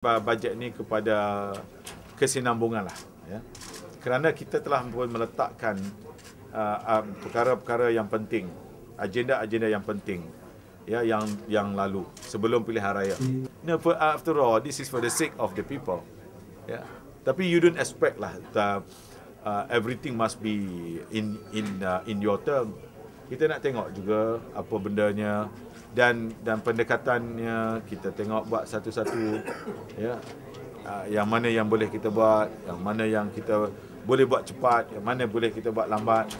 bajet ni kepada kesinambungan lah ya. kerana kita telah pun meletakkan uh, uh, perkara-perkara yang penting agenda-agenda yang penting ya yang yang lalu sebelum pilihan raya. No, for, after all this is for the sake of the people ya. Tapi you don't expect lah the, uh, everything must be in in uh, in your term. Kita nak tengok juga apa bendanya dan dan pendekatannya kita tengok buat satu-satu ya. Uh, yang mana yang boleh kita buat yang mana yang kita boleh buat cepat yang mana boleh kita buat lambat